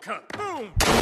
Kaboom!